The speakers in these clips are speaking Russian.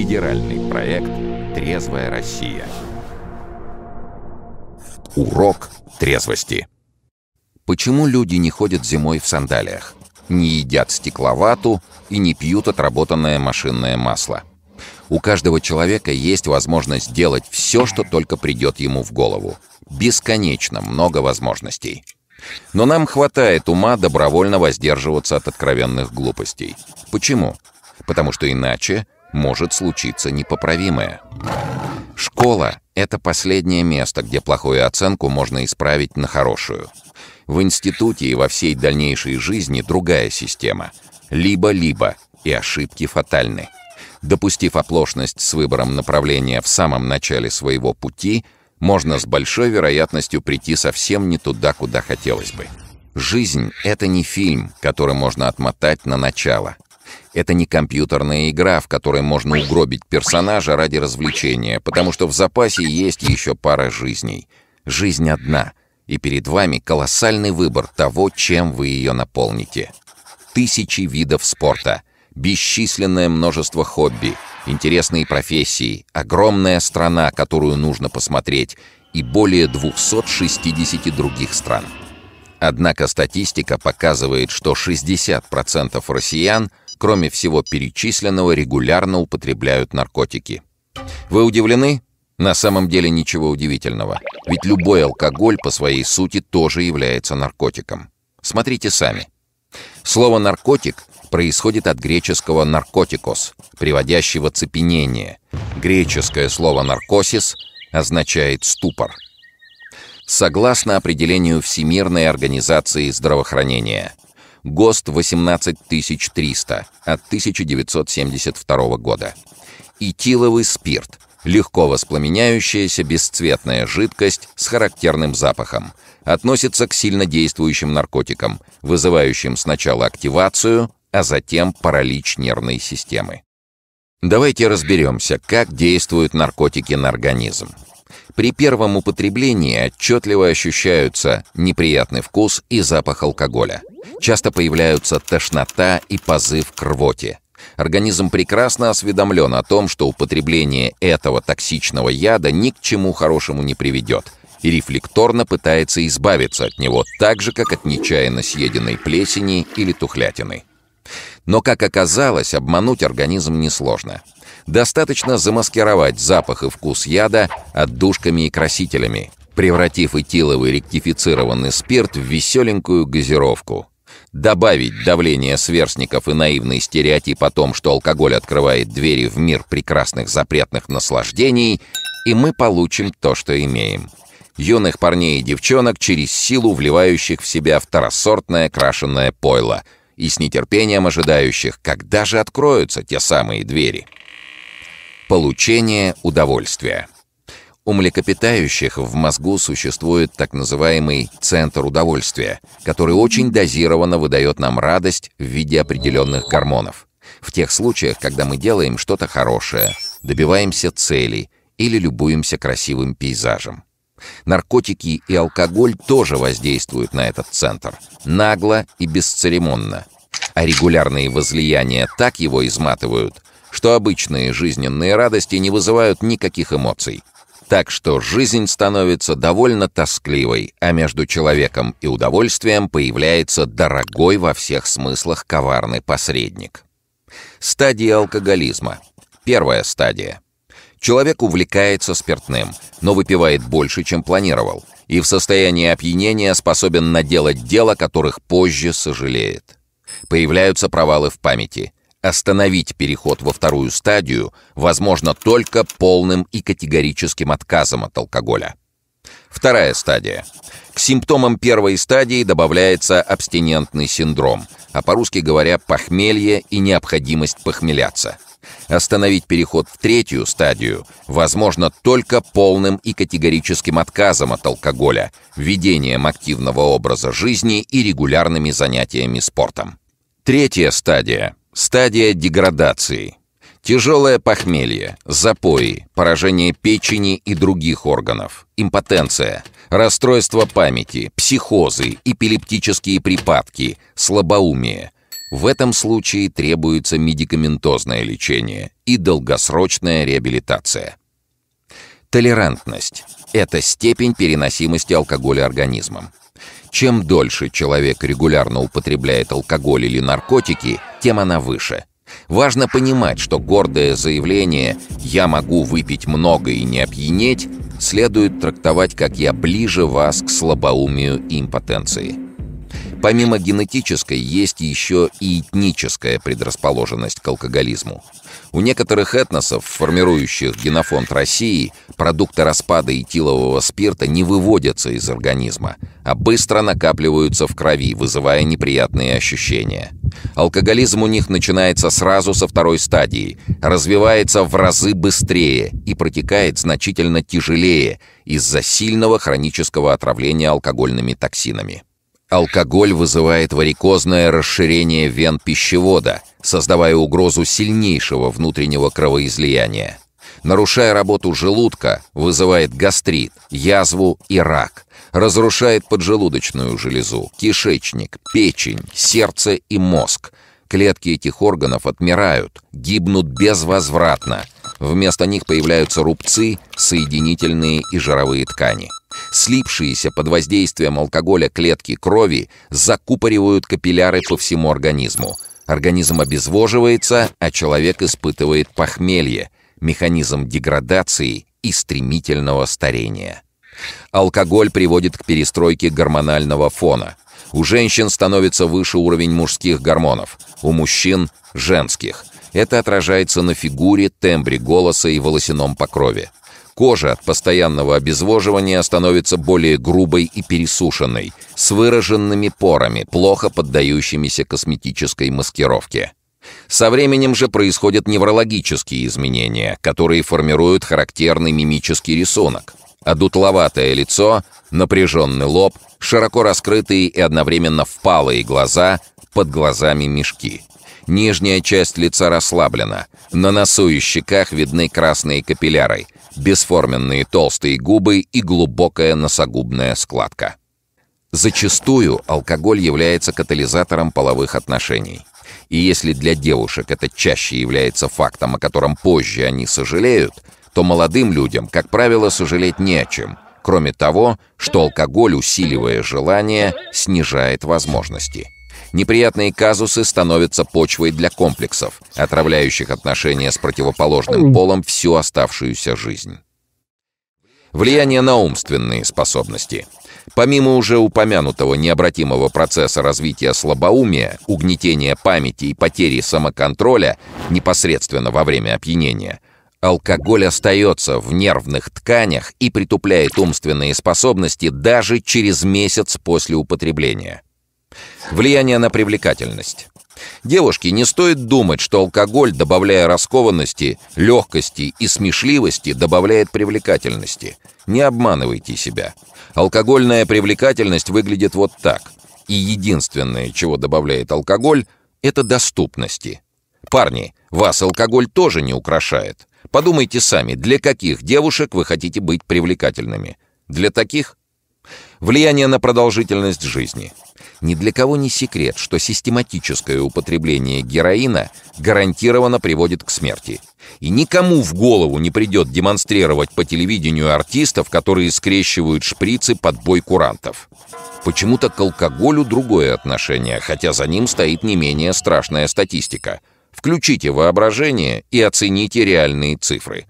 Федеральный проект «Трезвая Россия». Урок трезвости. Почему люди не ходят зимой в сандалиях, не едят стекловату и не пьют отработанное машинное масло? У каждого человека есть возможность делать все, что только придет ему в голову. Бесконечно много возможностей. Но нам хватает ума добровольно воздерживаться от откровенных глупостей. Почему? Потому что иначе может случиться непоправимое. Школа — это последнее место, где плохую оценку можно исправить на хорошую. В институте и во всей дальнейшей жизни другая система. Либо-либо, и ошибки фатальны. Допустив оплошность с выбором направления в самом начале своего пути, можно с большой вероятностью прийти совсем не туда, куда хотелось бы. Жизнь — это не фильм, который можно отмотать на начало. Это не компьютерная игра, в которой можно угробить персонажа ради развлечения, потому что в запасе есть еще пара жизней. Жизнь одна, и перед вами колоссальный выбор того, чем вы ее наполните. Тысячи видов спорта — бесчисленное множество хобби, интересные профессии, огромная страна, которую нужно посмотреть, и более 260 других стран. Однако статистика показывает, что 60% россиян, кроме всего перечисленного, регулярно употребляют наркотики. Вы удивлены? На самом деле ничего удивительного, ведь любой алкоголь по своей сути тоже является наркотиком. Смотрите сами. Слово «наркотик» происходит от греческого «наркотикос», приводящего цепенение. Греческое слово «наркосис» означает «ступор». Согласно определению Всемирной организации здравоохранения, ГОСТ 18300 от 1972 года. Этиловый спирт – легко воспламеняющаяся бесцветная жидкость с характерным запахом – относится к сильно действующим наркотикам, вызывающим сначала активацию, а затем паралич нервной системы. Давайте разберемся, как действуют наркотики на организм. При первом употреблении отчетливо ощущаются неприятный вкус и запах алкоголя. Часто появляются тошнота и позыв к рвоте. Организм прекрасно осведомлен о том, что употребление этого токсичного яда ни к чему хорошему не приведет – и рефлекторно пытается избавиться от него так же, как от нечаянно съеденной плесени или тухлятины. Но, как оказалось, обмануть организм несложно. Достаточно замаскировать запах и вкус яда отдушками и красителями, превратив этиловый ректифицированный спирт в веселенькую газировку. Добавить давление сверстников и наивный стереотип о том, что алкоголь открывает двери в мир прекрасных запретных наслаждений, и мы получим то, что имеем юных парней и девчонок, через силу вливающих в себя второсортное крашенное пойло и с нетерпением ожидающих, когда же откроются те самые двери. Получение удовольствия. У млекопитающих в мозгу существует так называемый центр удовольствия, который очень дозированно выдает нам радость в виде определенных гормонов. В тех случаях, когда мы делаем что-то хорошее, добиваемся цели или любуемся красивым пейзажем. Наркотики и алкоголь тоже воздействуют на этот центр. Нагло и бесцеремонно. А регулярные возлияния так его изматывают, что обычные жизненные радости не вызывают никаких эмоций. Так что жизнь становится довольно тоскливой, а между человеком и удовольствием появляется дорогой во всех смыслах коварный посредник. Стадия алкоголизма. Первая стадия. Человек увлекается спиртным, но выпивает больше, чем планировал, и в состоянии опьянения способен наделать дела, которых позже сожалеет. Появляются провалы в памяти. Остановить переход во вторую стадию возможно только полным и категорическим отказом от алкоголя. Вторая стадия. К симптомам первой стадии добавляется абстинентный синдром, а по-русски говоря, похмелье и необходимость похмеляться – Остановить переход в третью стадию возможно только полным и категорическим отказом от алкоголя, введением активного образа жизни и регулярными занятиями спортом. Третья стадия – стадия деградации. Тяжелое похмелье, запои, поражение печени и других органов, импотенция, расстройство памяти, психозы, эпилептические припадки, слабоумие – В этом случае требуется медикаментозное лечение и долгосрочная реабилитация. Толерантность – это степень переносимости алкоголя организмом. Чем дольше человек регулярно употребляет алкоголь или наркотики, тем она выше. Важно понимать, что гордое заявление «я могу выпить много и не опьянеть» следует трактовать как «я ближе вас к слабоумию и импотенции». Помимо генетической, есть еще и этническая предрасположенность к алкоголизму. У некоторых этносов, формирующих генофонд России, продукты распада этилового спирта не выводятся из организма, а быстро накапливаются в крови, вызывая неприятные ощущения. Алкоголизм у них начинается сразу со второй стадии, развивается в разы быстрее и протекает значительно тяжелее из-за сильного хронического отравления алкогольными токсинами. Алкоголь вызывает варикозное расширение вен пищевода, создавая угрозу сильнейшего внутреннего кровоизлияния. Нарушая работу желудка, вызывает гастрит, язву и рак. Разрушает поджелудочную железу, кишечник, печень, сердце и мозг. Клетки этих органов отмирают, гибнут безвозвратно. Вместо них появляются рубцы, соединительные и жировые ткани. Слипшиеся под воздействием алкоголя клетки крови закупоривают капилляры по всему организму. Организм обезвоживается, а человек испытывает похмелье, механизм деградации и стремительного старения. Алкоголь приводит к перестройке гормонального фона. У женщин становится выше уровень мужских гормонов, у мужчин – женских. Это отражается на фигуре, тембре голоса и волосяном покрове. Кожа от постоянного обезвоживания становится более грубой и пересушенной, с выраженными порами, плохо поддающимися косметической маскировке. Со временем же происходят неврологические изменения, которые формируют характерный мимический рисунок. Одутловатое лицо, напряженный лоб, широко раскрытые и одновременно впалые глаза, под глазами мешки. Нижняя часть лица расслаблена, на носу и щеках видны красные капилляры – бесформенные толстые губы и глубокая носогубная складка. Зачастую алкоголь является катализатором половых отношений. И если для девушек это чаще является фактом, о котором позже они сожалеют, то молодым людям, как правило, сожалеть не о чем, кроме того, что алкоголь, усиливая желание, снижает возможности. Неприятные казусы становятся почвой для комплексов, отравляющих отношения с противоположным полом всю оставшуюся жизнь. Влияние на умственные способности. Помимо уже упомянутого необратимого процесса развития слабоумия, угнетения памяти и потери самоконтроля непосредственно во время опьянения, алкоголь остается в нервных тканях и притупляет умственные способности даже через месяц после употребления. Влияние на привлекательность. Девушке не стоит думать, что алкоголь, добавляя раскованности, легкости и смешливости, добавляет привлекательности. Не обманывайте себя. Алкогольная привлекательность выглядит вот так. И единственное, чего добавляет алкоголь, это доступности. Парни, вас алкоголь тоже не украшает. Подумайте сами, для каких девушек вы хотите быть привлекательными? Для таких? Влияние на продолжительность жизни – ни для кого не секрет, что систематическое употребление героина гарантированно приводит к смерти. И никому в голову не придет демонстрировать по телевидению артистов, которые скрещивают шприцы под бой курантов. Почему-то к алкоголю другое отношение, хотя за ним стоит не менее страшная статистика. Включите воображение и оцените реальные цифры.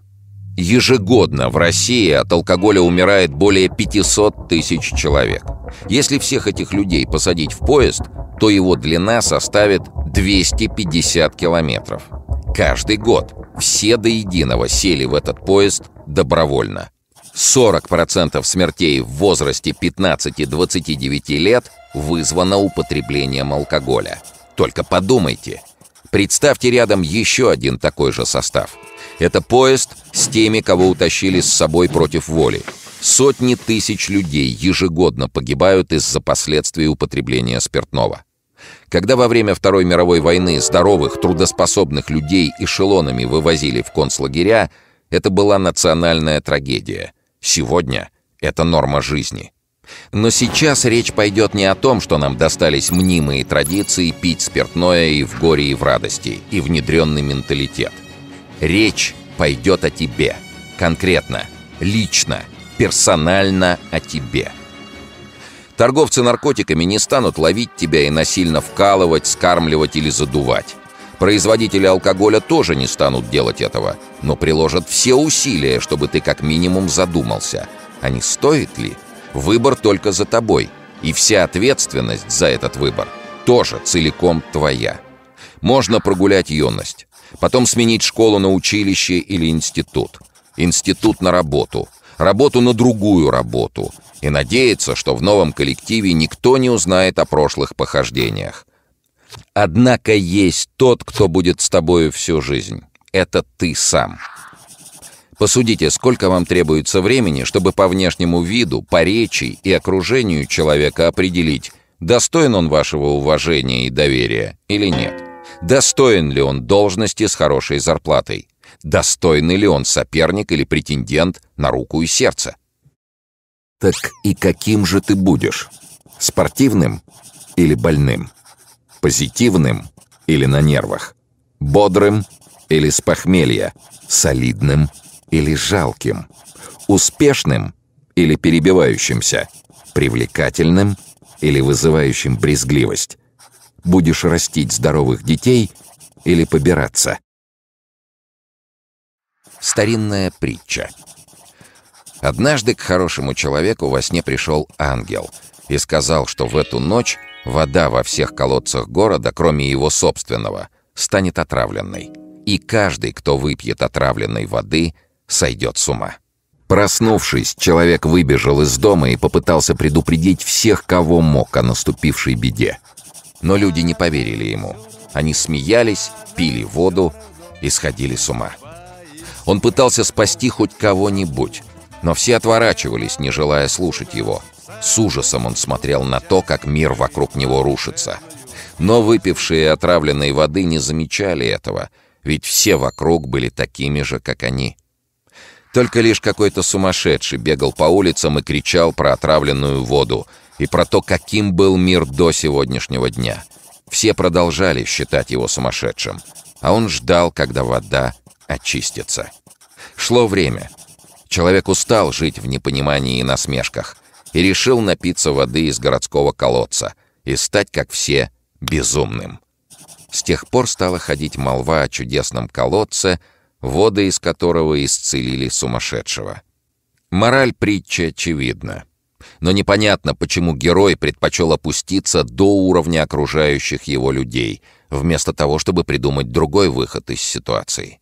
Ежегодно в России от алкоголя умирает более 500 тысяч человек. Если всех этих людей посадить в поезд, то его длина составит 250 километров. Каждый год все до единого сели в этот поезд добровольно. 40% смертей в возрасте 15-29 лет вызвано употреблением алкоголя. Только подумайте. Представьте рядом еще один такой же состав – это поезд с теми, кого утащили с собой против воли. Сотни тысяч людей ежегодно погибают из-за последствий употребления спиртного. Когда во время Второй мировой войны здоровых, трудоспособных людей эшелонами вывозили в концлагеря, это была национальная трагедия. Сегодня это норма жизни. Но сейчас речь пойдет не о том, что нам достались мнимые традиции пить спиртное и в горе, и в радости, и внедренный менталитет. Речь пойдет о тебе. Конкретно, лично, персонально о тебе. Торговцы наркотиками не станут ловить тебя и насильно вкалывать, скармливать или задувать. Производители алкоголя тоже не станут делать этого, но приложат все усилия, чтобы ты как минимум задумался, а не стоит ли – Выбор только за тобой, и вся ответственность за этот выбор тоже целиком твоя. Можно прогулять юность, потом сменить школу на училище или институт, институт на работу, работу на другую работу и надеяться, что в новом коллективе никто не узнает о прошлых похождениях. Однако есть тот, кто будет с тобою всю жизнь. Это ты сам. Посудите, сколько вам требуется времени, чтобы по внешнему виду, по речи и окружению человека определить, достоин он вашего уважения и доверия или нет. Достоин ли он должности с хорошей зарплатой? Достойный ли он соперник или претендент на руку и сердце? Так и каким же ты будешь? Спортивным или больным? Позитивным или на нервах? Бодрым или с похмелья? Солидным или жалким, успешным или перебивающимся, привлекательным или вызывающим брезгливость. Будешь растить здоровых детей или побираться. Старинная притча. Однажды к хорошему человеку во сне пришел ангел и сказал, что в эту ночь вода во всех колодцах города, кроме его собственного, станет отравленной. И каждый, кто выпьет отравленной воды, сойдет с ума. Проснувшись, человек выбежал из дома и попытался предупредить всех, кого мог о наступившей беде. Но люди не поверили ему. Они смеялись, пили воду и сходили с ума. Он пытался спасти хоть кого-нибудь, но все отворачивались, не желая слушать его. С ужасом он смотрел на то, как мир вокруг него рушится. Но выпившие отравленной воды не замечали этого, ведь все вокруг были такими же, как они. Только лишь какой-то сумасшедший бегал по улицам и кричал про отравленную воду и про то, каким был мир до сегодняшнего дня. Все продолжали считать его сумасшедшим, а он ждал, когда вода очистится. Шло время. Человек устал жить в непонимании и насмешках и решил напиться воды из городского колодца и стать, как все, безумным. С тех пор стала ходить молва о чудесном колодце — воды из которого исцелили сумасшедшего. Мораль притчи очевидна. Но непонятно, почему герой предпочел опуститься до уровня окружающих его людей, вместо того, чтобы придумать другой выход из ситуации.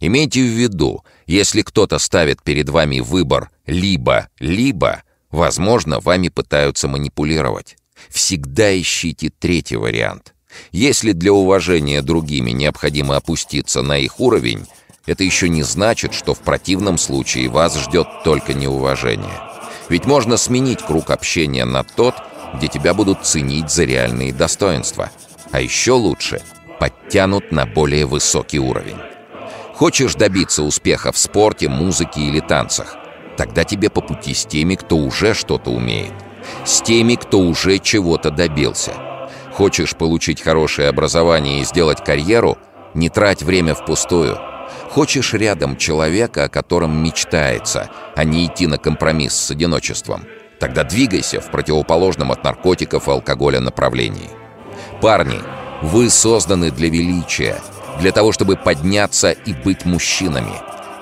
Имейте в виду, если кто-то ставит перед вами выбор «либо-либо», возможно, вами пытаются манипулировать. Всегда ищите третий вариант. Если для уважения другими необходимо опуститься на их уровень, это еще не значит, что в противном случае вас ждет только неуважение. Ведь можно сменить круг общения на тот, где тебя будут ценить за реальные достоинства. А еще лучше — подтянут на более высокий уровень. Хочешь добиться успеха в спорте, музыке или танцах? Тогда тебе по пути с теми, кто уже что-то умеет. С теми, кто уже чего-то добился. Хочешь получить хорошее образование и сделать карьеру? Не трать время впустую — Хочешь рядом человека, о котором мечтается, а не идти на компромисс с одиночеством? Тогда двигайся в противоположном от наркотиков и алкоголя направлении. Парни, вы созданы для величия, для того, чтобы подняться и быть мужчинами.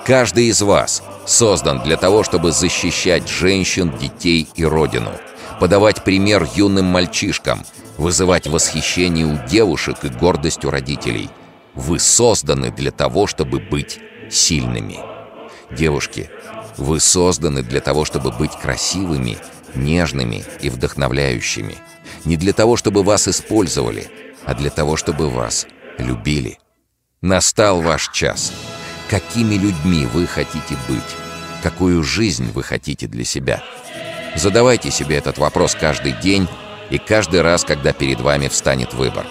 Каждый из вас создан для того, чтобы защищать женщин, детей и родину, подавать пример юным мальчишкам, вызывать восхищение у девушек и гордость у родителей – вы созданы для того, чтобы быть сильными. Девушки, вы созданы для того, чтобы быть красивыми, нежными и вдохновляющими. Не для того, чтобы вас использовали, а для того, чтобы вас любили. Настал ваш час. Какими людьми вы хотите быть? Какую жизнь вы хотите для себя? Задавайте себе этот вопрос каждый день и каждый раз, когда перед вами встанет выбор.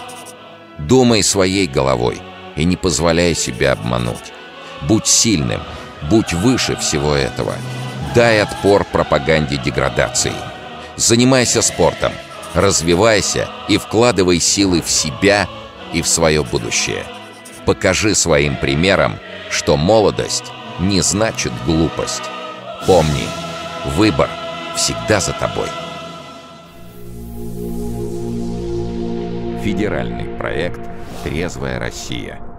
Думай своей головой – и не позволяй себя обмануть. Будь сильным, будь выше всего этого. Дай отпор пропаганде деградации. Занимайся спортом, развивайся и вкладывай силы в себя и в свое будущее. Покажи своим примером, что молодость не значит глупость. Помни, выбор всегда за тобой. Федеральный проект «Трезвая Россия»